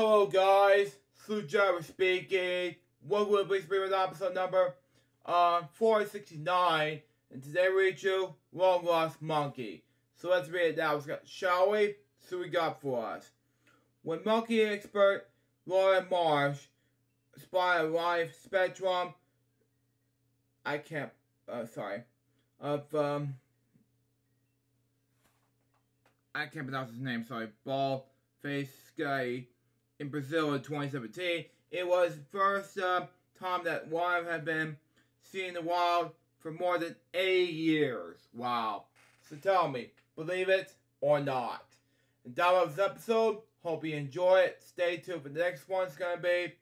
Hello guys, Luke Jeffers speaking. Welcome to Bleach Premium episode number uh, 469. And today we you Long Lost Monkey. So let's read it now, shall we? So we got for us. When monkey expert Laura Marsh spotted a live spectrum, I can't, uh, sorry, of, um, I can't pronounce his name, sorry, Ball Face Sky in Brazil in 2017. It was first uh, time that one had been seen in the wild for more than eight years. Wow. So tell me, believe it or not. And that was this episode. Hope you enjoy it. Stay tuned for the next one. It's going to be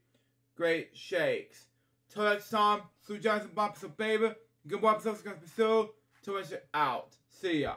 Great Shakes. Till next time, Sue Johnson, Bob, so baby. Good episode, going to pursue. Till out. See ya.